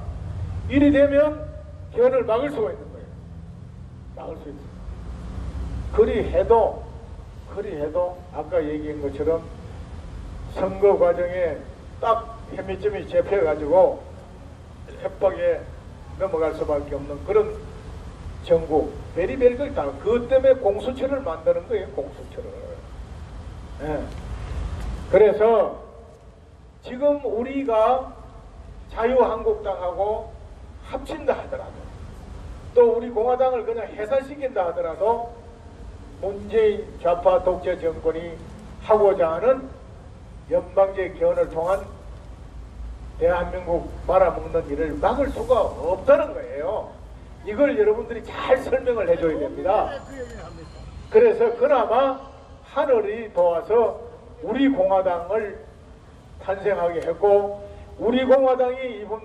이리 되면 개헌을 막을 수가 있는 거예요. 막을 수 있어요. 그리 해도, 그리 해도 아까 얘기한 것처럼 선거 과정에 딱 혐의점이 잡혀가지고 협박에 넘어갈 수밖에 없는 그런 전국, 베리베리걸 다, 그것 때문에 공수처를 만드는 거예요, 공수처를. 예. 그래서 지금 우리가 자유한국당하고 합친다 하더라도 또 우리 공화당을 그냥 해산시킨다 하더라도 문재인 좌파 독재 정권이 하고자 하는 연방제 개헌을 통한 대한민국 말아먹는 일을 막을 수가 없다는 거예요. 이걸 여러분들이 잘 설명을 해줘야 됩니다. 그래서 그나마 하늘이 도와서 우리 공화당을 탄생하게 했고 우리 공화당이 이번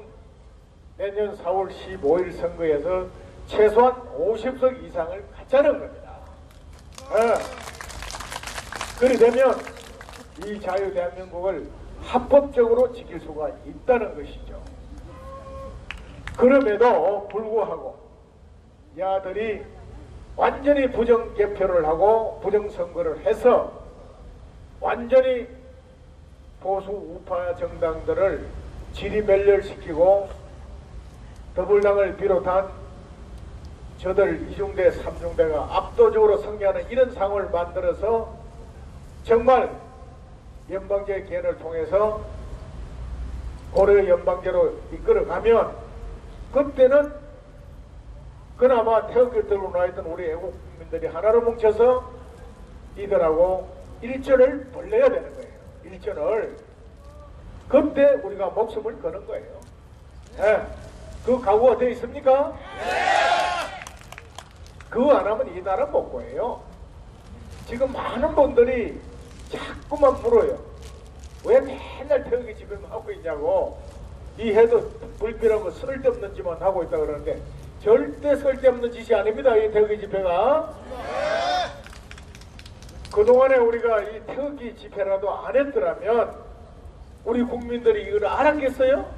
내년 4월 15일 선거에서 최소한 50석 이상을 갖자는 겁니다. 예. 그리 되면 이 자유 대한민국을 합법적으로 지킬 수가 있다는 것이죠. 그럼에도 불구하고 야들이 완전히 부정 개표를 하고 부정 선거를 해서 완전히 보수 우파 정당들을 지리멸렬시키고 더불당을 비롯한 저들 이중대 삼중대가 압도적으로 승리하는 이런 상황을 만들어서 정말 연방제 개헌을 통해서 고려 연방제로 이끌어가면 그때는 그나마 태극기 들고 나있던 우리 애국 국민들이 하나로 뭉쳐서 이들하고 일전을 벌려야 되는 거예요. 일전을. 그때 우리가 목숨을 거는 거예요. 예. 그 각오가 되어 있습니까? 그거 안 하면 이 나라 못 구해요. 지금 많은 분들이 자꾸만 물어요. 왜 맨날 태극기 집회만 하고 있냐고. 이 해도 불필요한 거 쓸데없는 짓만 하고 있다 그러는데 절대 쓸데없는 짓이 아닙니다. 이 태극기 집회가. 그동안에 우리가 이 태극기 집회라도 안 했더라면 우리 국민들이 이걸 알았겠어요?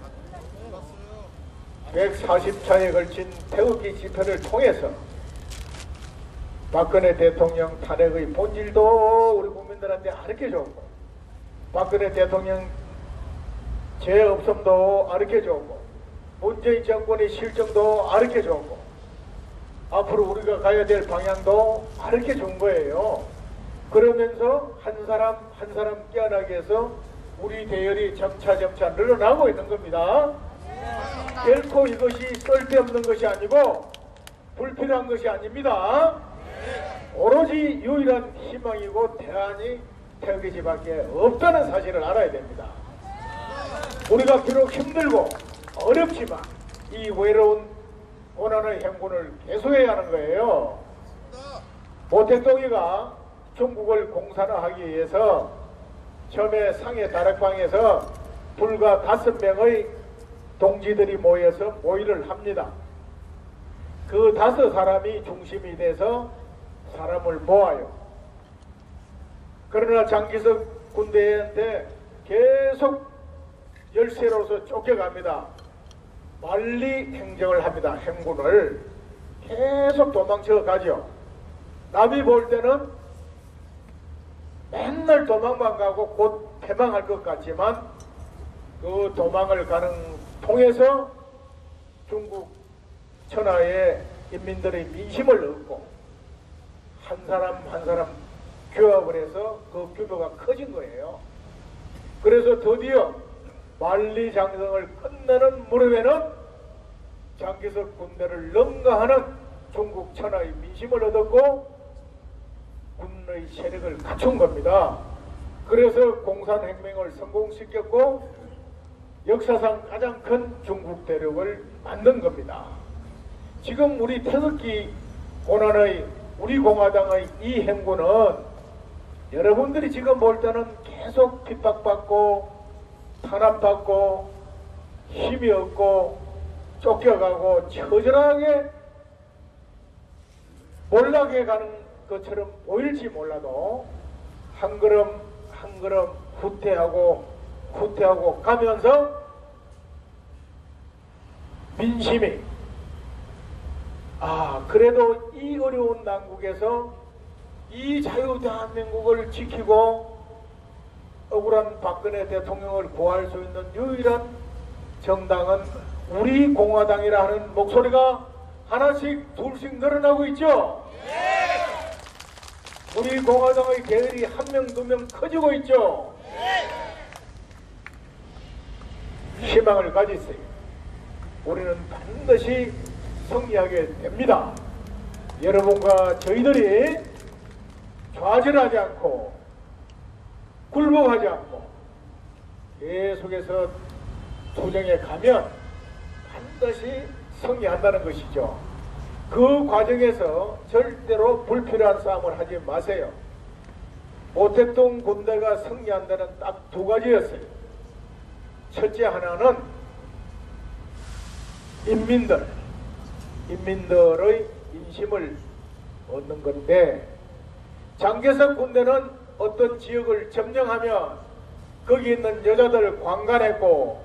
140차에 걸친 태극기 집회를 통해서 박근혜 대통령 탄핵의 본질도 우리 국민들한테 알게 줬고 박근혜 대통령 죄 없음도 알게 줬고 문재인 정권의 실정도 알게 줬고 앞으로 우리가 가야 될 방향도 알게 준 거예요. 그러면서 한 사람 한 사람 깨어나게 해서 우리 대열이 점차 점차 늘어나고 있는 겁니다. 결코 이것이 쓸데없는 것이 아니고 불필요한 것이 아닙니다. 오로지 유일한 희망이고 대안이 태극기집밖에 없다는 사실을 알아야 됩니다. 우리가 비록 힘들고 어렵지만 이 외로운 고난의 행군을 계속해야 하는 거예요. 모택동이가 중국을 공산화하기 위해서 처음에 상해 다락방에서 불과 다섯 명의 동지들이 모여서 모의를 합니다. 그 다섯 사람이 중심이 돼서 사람을 모아요. 그러나 장기석 군대한테 계속 열세로서 쫓겨갑니다. 빨리 행정을 합니다. 행군을 계속 도망쳐 가죠. 남이 볼 때는 맨날 도망만 가고 곧 패망할 것 같지만 그 도망을 가는 통해서 중국 천하의 인민들의 민심을 얻고 한 사람 한 사람 규합을 해서 그 규모가 커진 거예요. 그래서 드디어 만리장성을 끝내는 무렵에는 장기석 군대를 능가하는 중국 천하의 민심을 얻었고 군의 세력을 갖춘 겁니다. 그래서 공산혁명을 성공시켰고 역사상 가장 큰 중국 대륙을 만든 겁니다. 지금 우리 태극기 고난의 우리 공화당의 이 행군은 여러분들이 지금 볼 때는 계속 핍박받고 탄압받고 힘이 없고 쫓겨가고 처절하게 몰락해 가는 것처럼 보일지 몰라도 한 걸음 한 걸음 후퇴하고 후퇴하고 가면서 민심이 아 그래도 이 어려운 난국에서 이 자유 대한민국을 지키고 억울한 박근혜 대통령을 구할 수 있는 유일한 정당은 우리 공화당이라 하는 목소리가 하나씩 둘씩 늘어나고 있죠. 우리 공화당의 계열이 한 명 두 명 커지고 있죠. 희망을 가지세요. 우리는 반드시 승리하게 됩니다. 여러분과 저희들이 좌절하지 않고 굴복하지 않고 계속해서 투쟁에 가면 반드시 승리한다는 것이죠. 그 과정에서 절대로 불필요한 싸움을 하지 마세요. 모택동 군대가 승리한다는 딱 두 가지였어요. 첫째 하나는 인민들, 인민들의 인심을 얻는 건데 장개석 군대는 어떤 지역을 점령하면 거기 있는 여자들 관간했고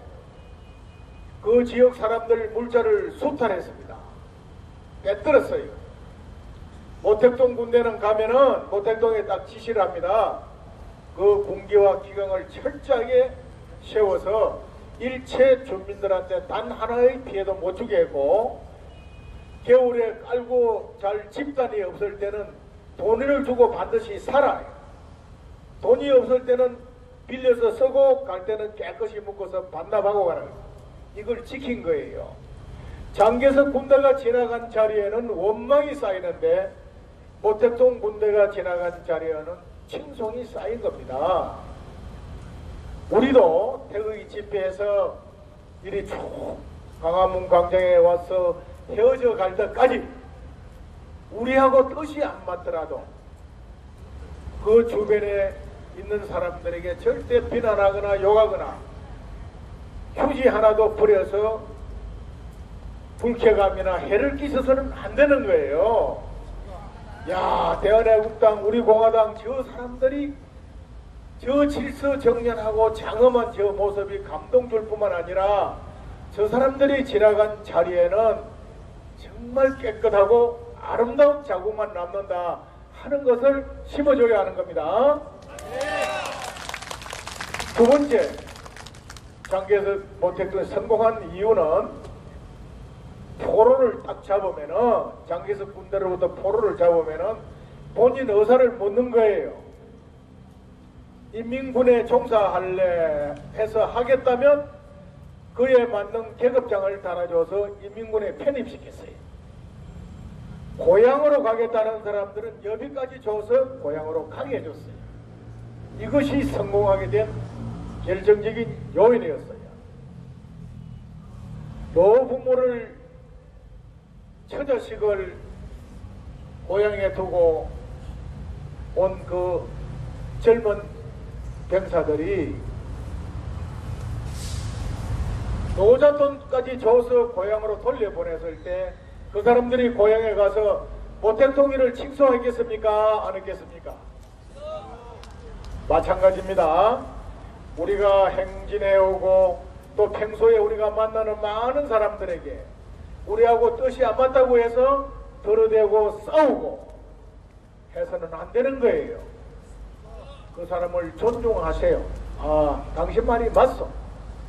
그 지역 사람들 물자를 수탈했습니다. 빼들었어요. 모택동 군대는 가면은 모택동에 딱 지시를 합니다. 그 군기와 기강을 철저하게 세워서 일체 주민들한테 단 하나의 피해도 못 주게 했고 겨울에 깔고 잘 집단이 없을 때는 돈을 주고 반드시 살아요. 돈이 없을 때는 빌려서 쓰고 갈 때는 깨끗이 묶어서 반납하고 가라. 이걸 지킨 거예요. 장개석 군대가 지나간 자리에는 원망이 쌓이는데 모택동 군대가 지나간 자리에는 칭송이 쌓인 겁니다. 우리도 태극기 집회에서 이리 쭉 강화문 광장에 와서 헤어져 갈 때까지 우리하고 뜻이 안 맞더라도 그 주변에 있는 사람들에게 절대 비난하거나 욕하거나 휴지 하나도 버려서 불쾌감이나 해를 끼쳐서는 안 되는 거예요. 야, 대한애국당, 우리 공화당 저 사람들이 저 질서 정연하고 장엄한 저 모습이 감동 줄 뿐만 아니라 저 사람들이 지나간 자리에는 정말 깨끗하고 아름다운 자국만 남는다 하는 것을 심어줘야 하는 겁니다. 두 번째, 장기에서 모택동에 성공한 이유는 포로를 딱 잡으면은 장기에서 군대로부터 포로를 잡으면은 본인 의사를 묻는 거예요. 인민군에 종사할래 해서 하겠다면 그에 맞는 계급장을 달아줘서 인민군에 편입시켰어요. 고향으로 가겠다는 사람들은 여비까지 줘서 고향으로 가게 해줬어요. 이것이 성공하게 된 결정적인 요인이었어요. 노부모를 처자식을 고향에 두고 온 그 젊은 병사들이 노자돈까지 줘서 고향으로 돌려보냈을 때 그 사람들이 고향에 가서 모택동이를 칭송하겠습니까? 안 했겠습니까? 마찬가지입니다. 우리가 행진해 오고 또 평소에 우리가 만나는 많은 사람들에게 우리하고 뜻이 안 맞다고 해서 들어대고 싸우고 해서는 안 되는 거예요. 그 사람을 존중하세요. 아, 당신 말이 맞소.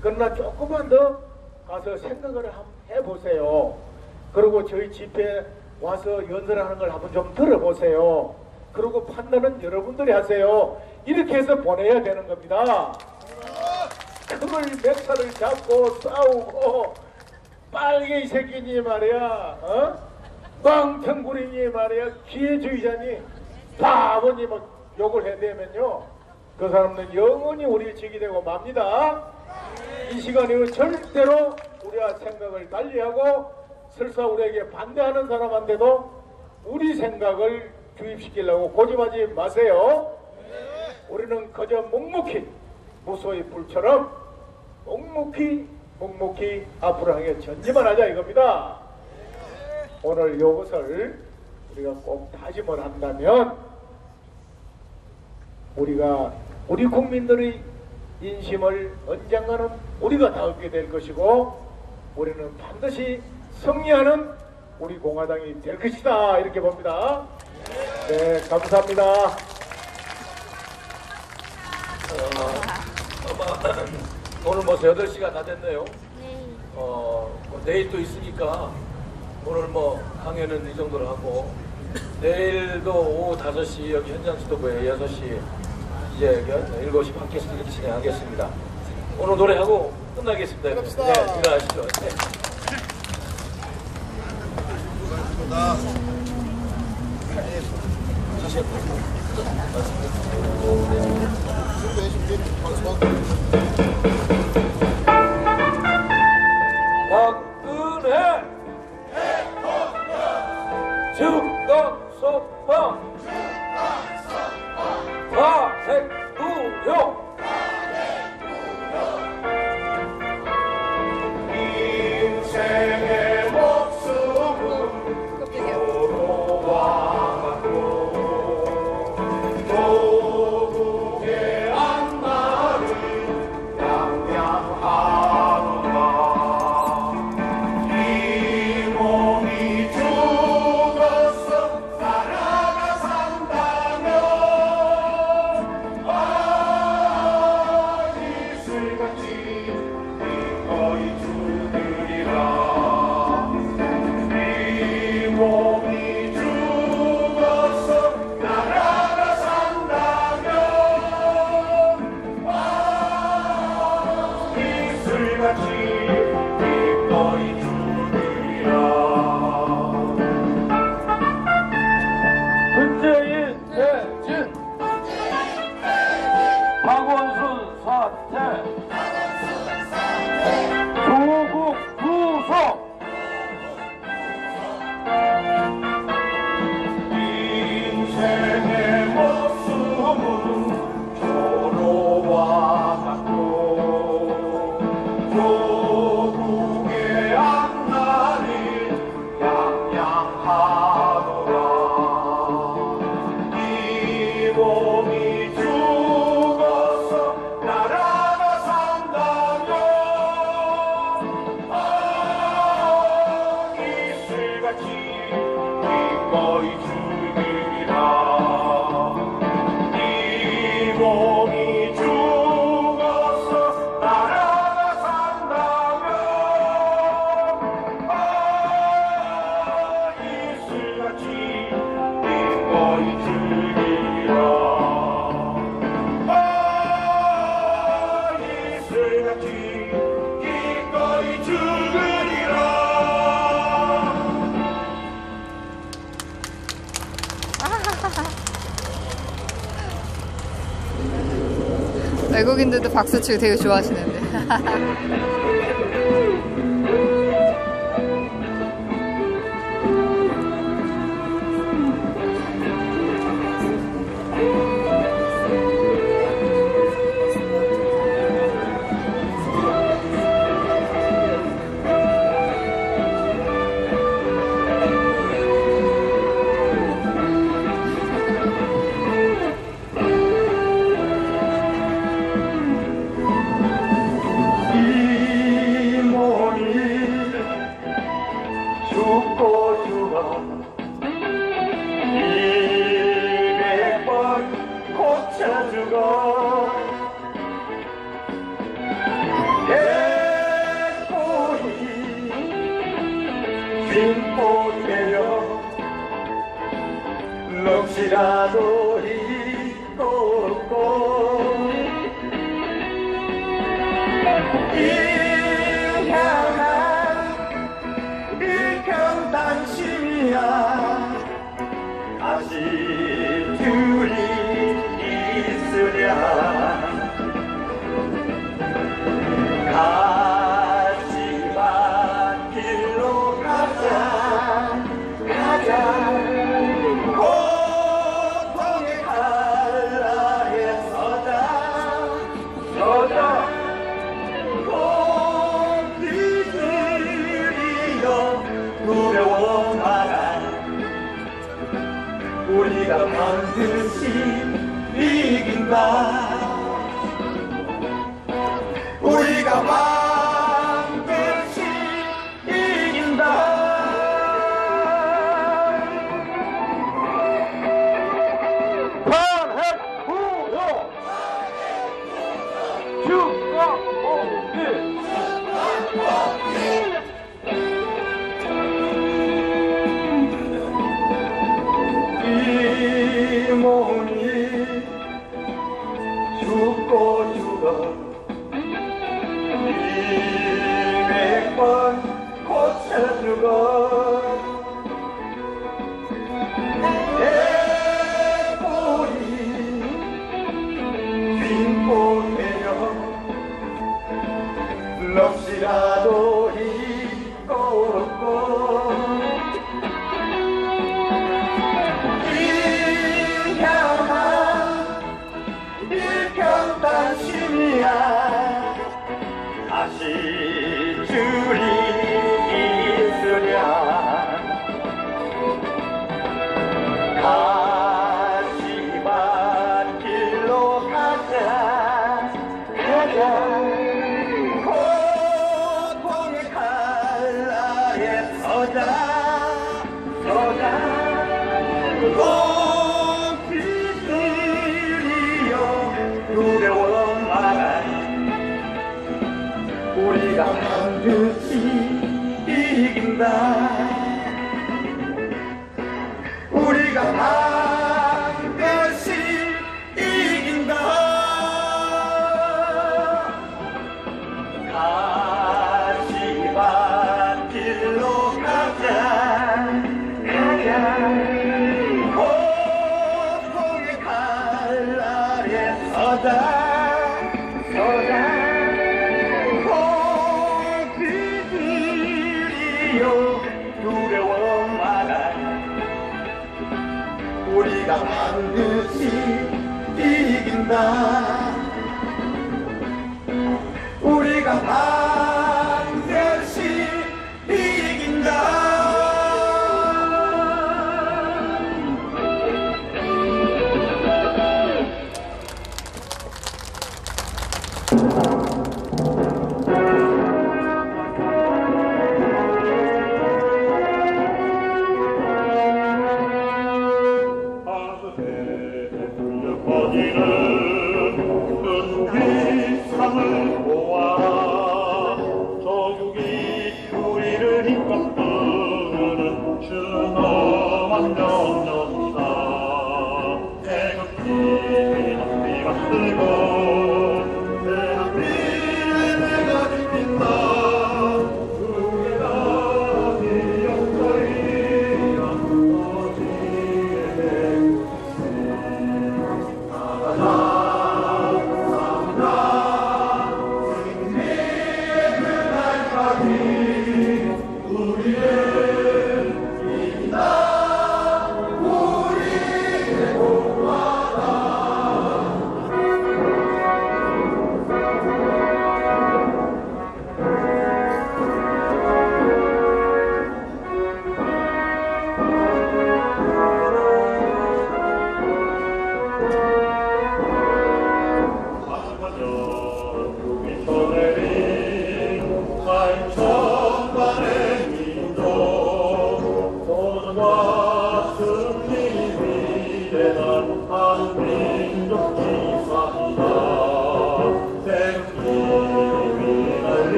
그러나 조금만 더 가서 생각을 한번 해보세요. 그리고 저희 집에 와서 연설하는 걸 한번 좀 들어보세요. 그리고 판단은 여러분들이 하세요. 이렇게 해서 보내야 되는 겁니다. 그걸 맥살을 잡고 싸우고 빨개 이 새끼니 말이야 어? 멍텅구리니 말이야 기회주의자니 바보니 막 욕을 해대면요 그 사람은 영원히 우리를 지게 되고 맙니다 이 시간에 절대로 우리가 생각을 달리하고 설사 우리에게 반대하는 사람한테도 우리 생각을 주입시키려고 고집하지 마세요 우리는 그저 묵묵히 무소의 불처럼 묵묵히 묵묵히 앞으로 향해 전진만 하자 이겁니다. 오늘 이것을 우리가 꼭 다짐을 한다면 우리가 우리 국민들의 인심을 언젠가는 우리가 다 얻게 될 것이고 우리는 반드시 승리하는 우리 공화당이 될 것이다 이렇게 봅니다. 네 감사합니다. 오늘 뭐 8시가 다 됐네요. 어, 뭐 내일 또 있으니까 오늘 뭐 강연은 이 정도로 하고 내일도 오후 5시 여기 현장 지도부에 6시 이제 7시 팟캐스트 이렇게 진행하겠습니다. 오늘 노래하고 끝나겠습니다. 네, 일어나시죠. 네. 박근혜 즉각 소방 가택투용 박수 치고 되게 좋아하시는데. tirado Brasil.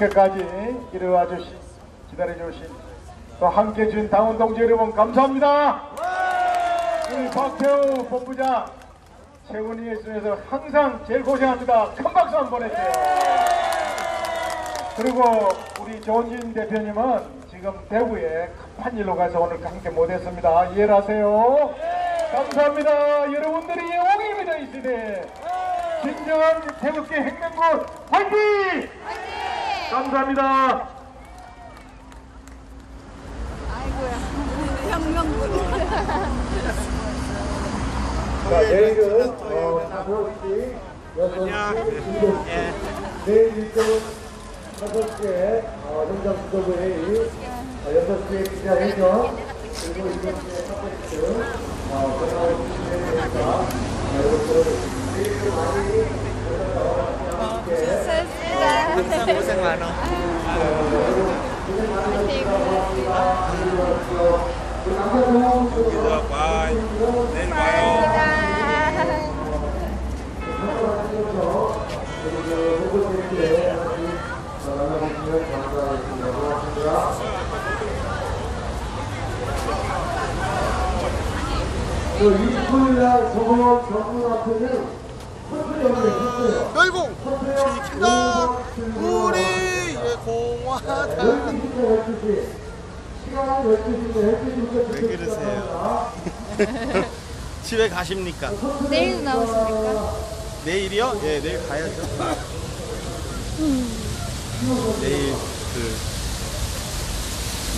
이렇게까지 이르와 주신, 기다려 주신, 또 함께 준 당원 동지 여러분 감사합니다. 우리 박태우 본부장, 최군이 있으면서 항상 제일 고생합니다. 큰 박수 한번 해주세요. 그리고 우리 조은진 대표님은 지금 대구에 급한 일로 가서 오늘 함께 못했습니다. 이해를 하세요. 감사합니다. 여러분들이 오기 믿어 이 시대. 진정한 태극기 행명군 화이팅! 감사합니다. 자, 내일은 어, 5시, 6시, 7시, 내일 일정은 5시에 어, 현장 구도부 회의, 어, 6시에 기자회견, 그리고 7시에 팟캐스트, 어, 전화를 어, 여러분들 내일 많이 함께 고생 고생 많아. 그 29일 날 서공원 정문 앞에는 선수 연결했어요. 열공 지킨다 우리 의 공화당 12시부터 12시. 시간은 12시인데 12시부터 왜 그러세요? 집에 가십니까? 내일 나오십니까? 내일이요? 예 내일 가야죠. 내일 그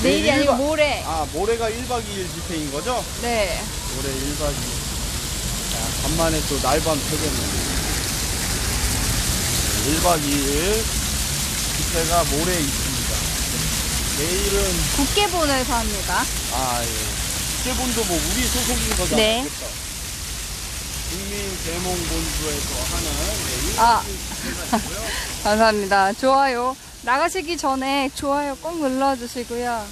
내일이 내일 아니고 일박- 모레. 아 모레가 1박 2일 집회인 거죠? 네. 올해 1박 2일. 자, 간만에 또 날밤 패겠네. 1박 2일 집회가 모레 있습니다. 내일은, 국계본에서 합니다. 아, 예. 국제본도 뭐 우리 소속인 거죠? 네. 국민 대몽 본부에서 하는 네, 아. 1박 2일 집회가 있고요. 감사합니다. 좋아요. 나가시기 전에 좋아요 꼭 눌러주시고요.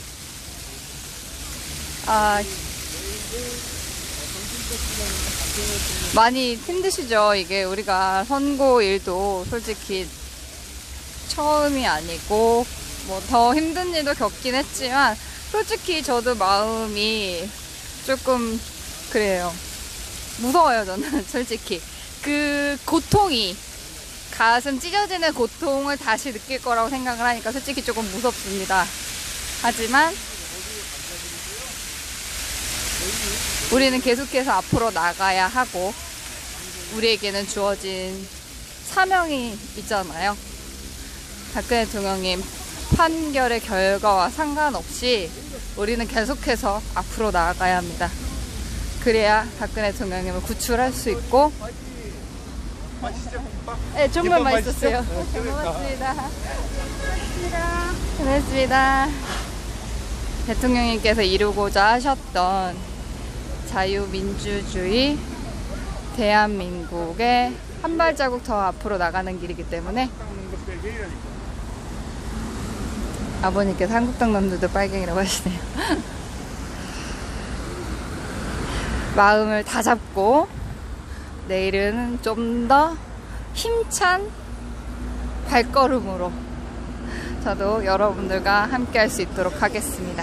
아, 많이 힘드시죠? 이게 우리가 선거 일도 솔직히 처음이 아니고 뭐 더 힘든 일도 겪긴 했지만 솔직히 저도 마음이 조금 그래요. 무서워요, 저는 솔직히. 그 고통이 가슴 찢어지는 고통을 다시 느낄 거라고 생각을 하니까 솔직히 조금 무섭습니다. 하지만 우리는 계속해서 앞으로 나가야 하고 우리에게는 주어진 사명이 있잖아요. 박근혜 대통령님 판결의 결과와 상관없이 우리는 계속해서 앞으로 나아가야 합니다. 그래야 박근혜 대통령님을 구출할 수 있고 네, 정말 맛있었어요. 고맙습니다. 고맙습니다. 대통령님께서 이루고자 하셨던 자유민주주의 대한민국의 한 발자국 더 앞으로 나가는 길이기 때문에 아버님께서 한국당 놈들도 빨갱이라고 하시네요. 마음을 다 잡고 내일은 좀 더 힘찬 발걸음으로 저도 여러분들과 함께 할 수 있도록 하겠습니다.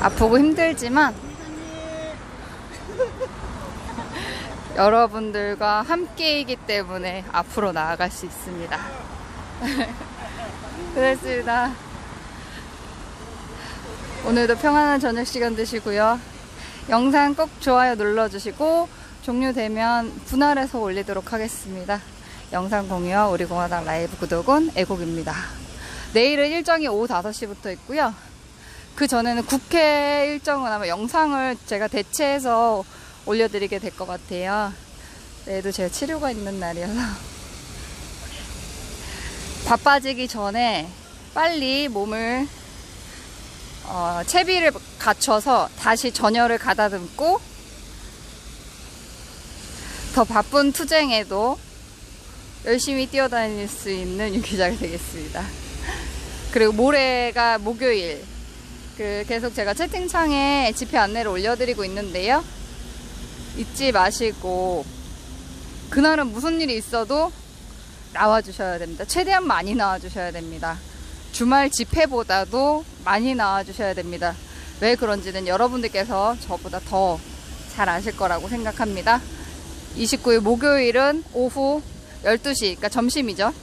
아프고 힘들지만 여러분들과 함께이기 때문에 앞으로 나아갈 수 있습니다. 그렇습니다. 오늘도 평안한 저녁 시간 되시고요. 영상 꼭 좋아요 눌러주시고 종료되면 분할해서 올리도록 하겠습니다. 영상 공유와 우리 공화당 라이브 구독은 애곡입니다. 내일은 일정이 오후 5시부터 있고요. 그 전에는 국회 일정은 아마 영상을 제가 대체해서 올려드리게 될 것 같아요. 내일도 제가 치료가 있는 날이어서 바빠지기 전에 빨리 몸을 어, 채비를 갖춰서 다시 전열을 가다듬고 더 바쁜 투쟁에도 열심히 뛰어다닐 수 있는 유기자가 되겠습니다. 그리고 모레가 목요일 그 계속 제가 채팅창에 집회 안내를 올려드리고 있는데요. 잊지 마시고 그날은 무슨 일이 있어도 나와주셔야 됩니다. 최대한 많이 나와주셔야 됩니다. 주말 집회보다도 많이 나와주셔야 됩니다. 왜 그런지는 여러분들께서 저보다 더 잘 아실 거라고 생각합니다. 29일 목요일은 오후 12시, 그러니까 점심이죠.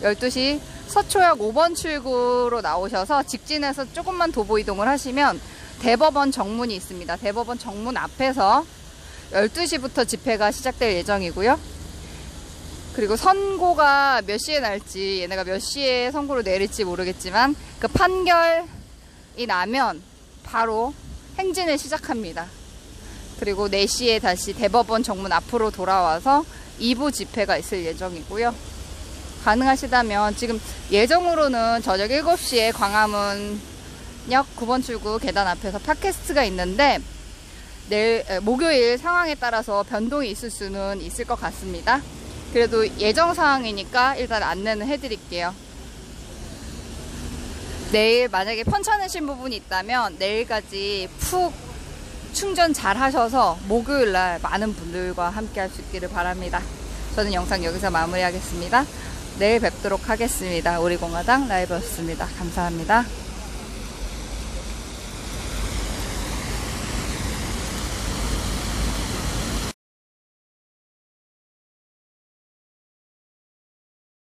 12시 서초역 5번 출구로 나오셔서 직진해서 조금만 도보 이동을 하시면 대법원 정문이 있습니다. 대법원 정문 앞에서 12시부터 집회가 시작될 예정이고요. 그리고 선고가 몇 시에 날지 얘네가 몇 시에 선고를 내릴지 모르겠지만 그 판결이 나면 바로 행진을 시작합니다. 그리고 4시에 다시 대법원 정문 앞으로 돌아와서 2부 집회가 있을 예정이고요. 가능하시다면 지금 예정으로는 저녁 7시에 광화문역 9번 출구 계단 앞에서 팟캐스트가 있는데 내일 에, 목요일 상황에 따라서 변동이 있을 수는 있을 것 같습니다. 그래도 예정 사항이니까 일단 안내는 해드릴게요. 내일 만약에 편찮으신 부분이 있다면 내일까지 푹 충전 잘 하셔서 목요일 날 많은 분들과 함께 할 수 있기를 바랍니다. 저는 영상 여기서 마무리하겠습니다. 내일 뵙도록 하겠습니다. 우리 공화당 라이브였습니다. 감사합니다.